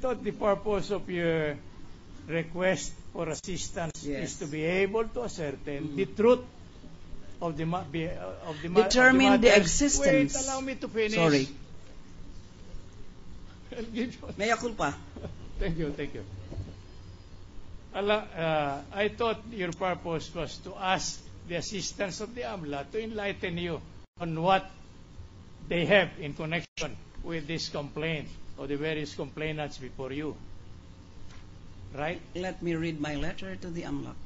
Thought the purpose of your request for assistance Yes. is to be able to ascertain the truth of the of the ma- of Determine the matter. existence. Wait, allow me to finish. Sorry. Mea culpa. Thank you, thank you. Uh, I thought your purpose was to ask the assistance of the AMLA to enlighten you on what they have in connection with this complaint or the various complainants before you. Right? Let me read my letter to the AMLAC.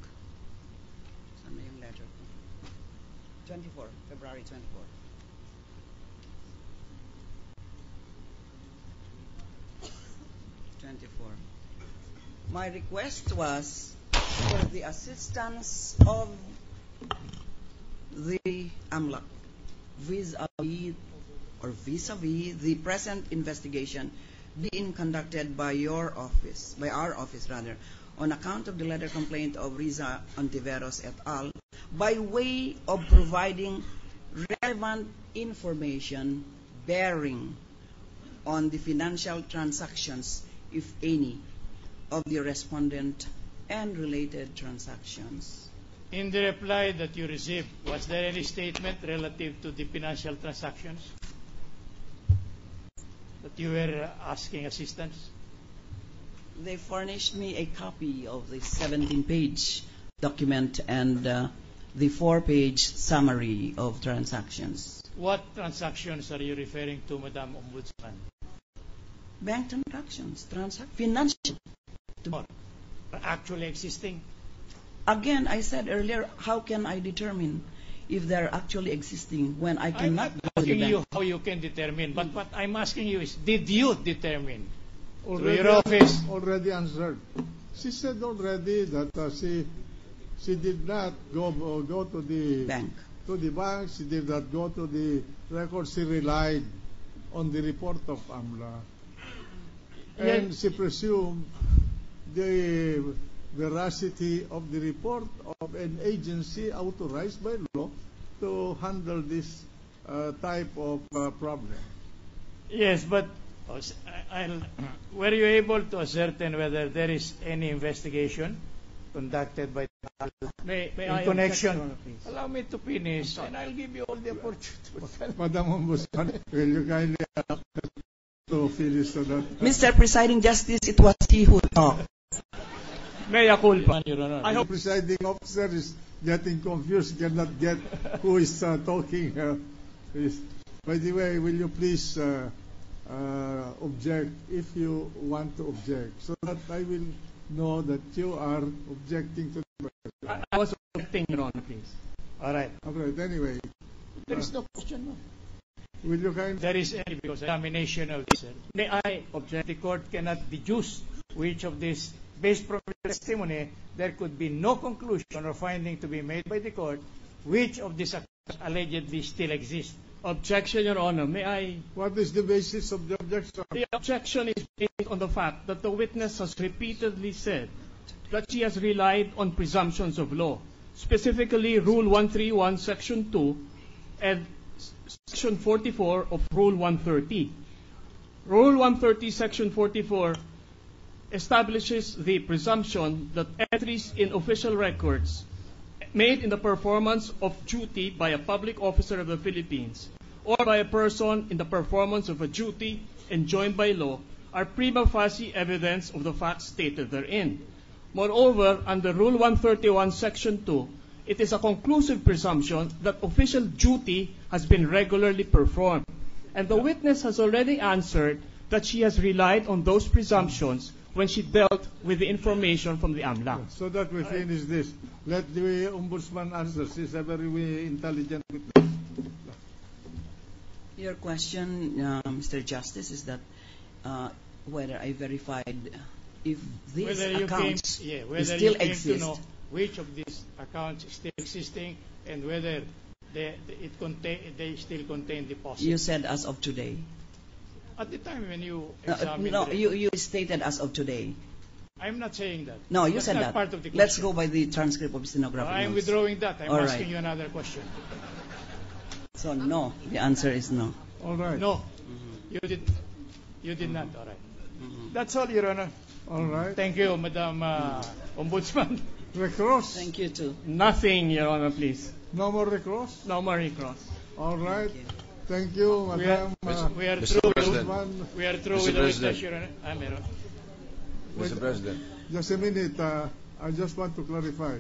Saan letter? 24, February 24. Twenty-four. My request was for the assistance of the AMLAC vis-a-vis or vis-a-vis the present investigation being conducted by your office, by our office rather, on account of the letter complaint of Risa Hontiveros et al. by way of providing relevant information bearing on the financial transactions, if any, of the respondent and related transactions. In the reply that you received, was there any statement relative to the financial transactions that you were asking assistance? They furnished me a copy of the 17-page document and uh, the four-page summary of transactions. What transactions are you referring to, Madam Ombudsman? Bank transactions, transac- financial. Actually existing? Again, I said earlier, how can I determine if they're actually existing when I I'm cannot not go to the asking bank? you how you can determine, but what I'm asking you is, did you determine? already, your office. already answered. She said already that uh, she she did not go uh, go to the Bank. to the bank. She did not go to the records. She relied on the report of AMLA, and she presumed the veracity of the report of an agency authorized by law to handle this uh, type of uh, problem. Yes, but uh, s- I- I'll- were you able to ascertain whether there is any investigation conducted by May, may in I connection? Honor, please? Allow me to finish, and I'll give you all the opportunity. Madam Ombudsman, will you kindly allow to finish so that Mr. Presiding Justice, it was he who talked. Mea culpa. Your Honor. I the hope presiding officer is getting confused, cannot get who is uh, talking. Uh, is- By the way, will you please uh, uh, object if you want to object, so that I will know that you are objecting to the I, I was objecting, Your Honor, please. All right. All right, anyway, There is no question. No. will you kindly There is any because examination of this. May I object? The court cannot deduce which of these, based from your testimony, there could be no conclusion or finding to be made by the court which of these accounts allegedly still exist. Objection, Your Honor. May I? What is the basis of the objection? The objection is based on the fact that the witness has repeatedly said that she has relied on presumptions of law, specifically Rule 131, Section 2, and Section 44 of Rule 130. Rule 130, Section 44 establishes the presumption that entries in official records made in the performance of duty by a public officer of the Philippines or by a person in the performance of a duty enjoined by law are prima facie evidence of the facts stated therein. Moreover, under Rule 131, Section 2, it is a conclusive presumption that official duty has been regularly performed. And the witness has already answered that she has relied on those presumptions when she dealt with the information from the AMLA. So that we finish this, let the ombudsman answer. She's a very intelligent witness. Your question, uh, Mr. Justice, is that uh, whether I verified if these whether you came, accounts yeah, whether still you came exist. to know which of these accounts is still existing and whether they, it contain, they still contain deposits. You said as of today. At the time when you No, examined no the you, you stated as of today. I'm not saying that. No, you That's said not that. part of the Let's go by the transcript of stenographic I'm notes. withdrawing that. I'm All asking right. you another question. So no, the answer is no. All right. No, you did. You did not. All right. That's all, Your Honor. All right. Thank you, Madam uh, Ombudsman. Recross? Thank you too. Nothing, Your Honor, please. No more recross? No more recross. All right. Thank you. Thank you, We are, Madam. uh, we are Mr. through. President. Ombudsman. We are through Mr. with the President. witness, Your Honor. Ah, meron. Mr. President, Just a minute. Uh, I just want to clarify.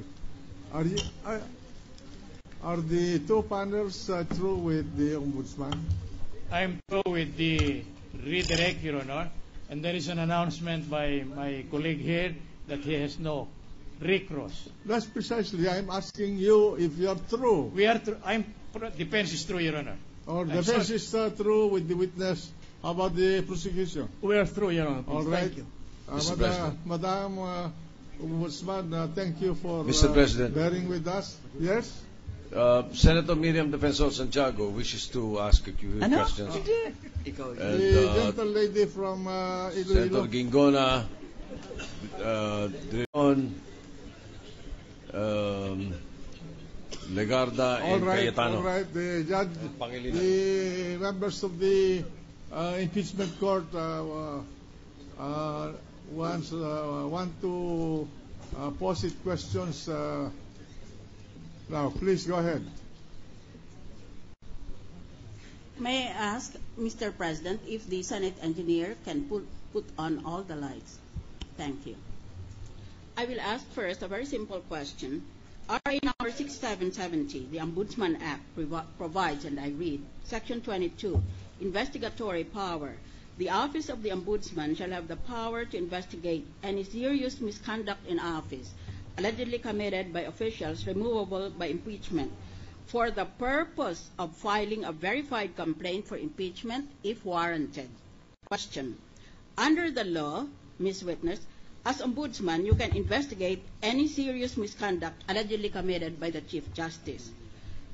Are you, uh, are the two panels uh, through with the ombudsman? I'm through with the redirect, Your Honor. And there is an announcement by my colleague here that he has no recross. That's precisely. I'm asking you if you are through, We are through. I'm defense is through, Your Honor. Or the defense is uh, through with the witness. About the prosecution? We are through, Your Honor. please. All right. Thank you. Uh, Mr. Mada- President. Madam uh, Ombudsman, uh, thank you for Mr. uh, President. bearing with us. Yes? uh, Senator Miriam Defensor Santiago wishes to ask a few Ano? questions. Sige. Ikaw. And, the uh, gentle lady from uh, Senator Iloilo. Guingona, uh, Drilon, um, Legarda, All and right, Cayetano. all right. The judge, Pangilinan. the members of the uh, impeachment court uh, uh, uh, wants, uh, want to uh, posit questions. Uh, now, please go ahead. May I ask, Mr. President, if the Senate engineer can put, put on all the lights? Thank you. I will ask first a very simple question. RA number 6770, the Ombudsman Act provi- provides, and I read, Section 22, investigatory power. The office of the Ombudsman shall have the power to investigate any serious misconduct in office allegedly committed by officials removable by impeachment for the purpose of filing a verified complaint for impeachment if warranted. Question. Under the law, Ms. Witness, as ombudsman, you can investigate any serious misconduct allegedly committed by the Chief Justice.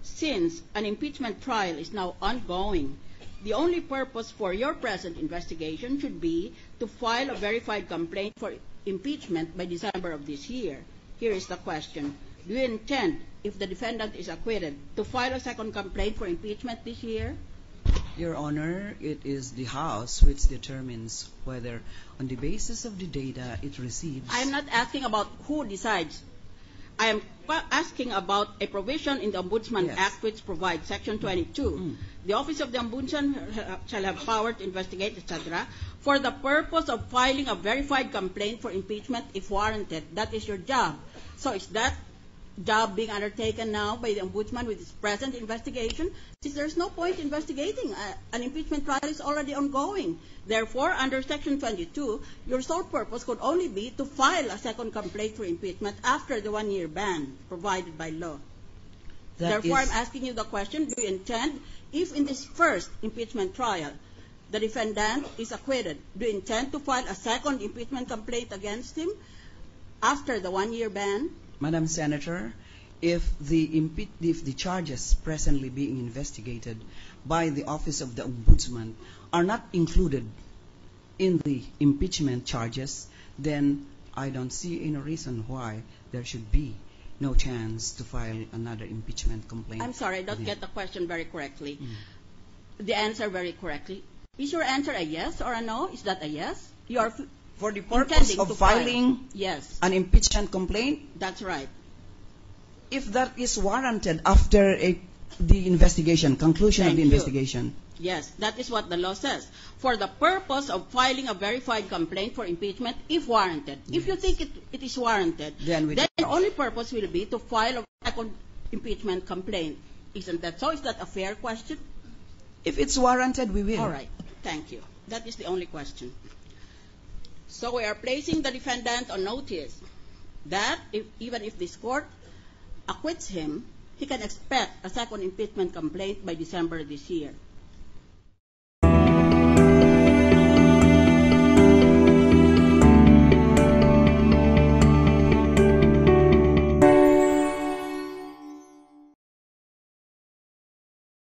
Since an impeachment trial is now ongoing, the only purpose for your present investigation should be to file a verified complaint for impeachment by December of this year. Here is the question. Do you intend, if the defendant is acquitted, to file a second complaint for impeachment this year? Your Honor, it is the House which determines whether, on the basis of the data it receives. I am not asking about who decides. I am asking about a provision in the Ombudsman. Act which provides, Section 22. Mm. The Office of the Ombudsman uh, shall have power to investigate, etc., for the purpose of filing a verified complaint for impeachment if warranted. That is your job. So is that job being undertaken now by the Ombudsman with its present investigation? Since there's no point investigating, uh, an impeachment trial is already ongoing. Therefore, under Section 22, your sole purpose could only be to file a second complaint for impeachment after the one-year ban provided by law. That Therefore, I'm asking you the question, do you intend, if in this first impeachment trial, the defendant is acquitted, do you intend to file a second impeachment complaint against him after the one-year ban? Madam Senator, if the if the charges presently being investigated by the Office of the Ombudsman are not included in the impeachment charges, then I don't see any reason why there should be no chance to file another impeachment complaint. I'm sorry, I don't get the question very correctly. Mm. The answer very correctly. Is your answer a yes or a no? Is that a yes? You are For the purpose of file. filing Yes, an impeachment complaint, that's right. if that is warranted after a, the investigation, conclusion of Thank the you. investigation, Yes, that is what the law says. For the purpose of filing a verified complaint for impeachment if warranted. If you think it, it is warranted, Then we- then your only purpose will be to file a second impeachment complaint. Isn't that so? Is that a fair question? if it's warranted, we will. All right, thank you. That is the only question. So we are placing the defendant on notice that if, even if this court acquits him, he can expect a second impeachment complaint by December this year.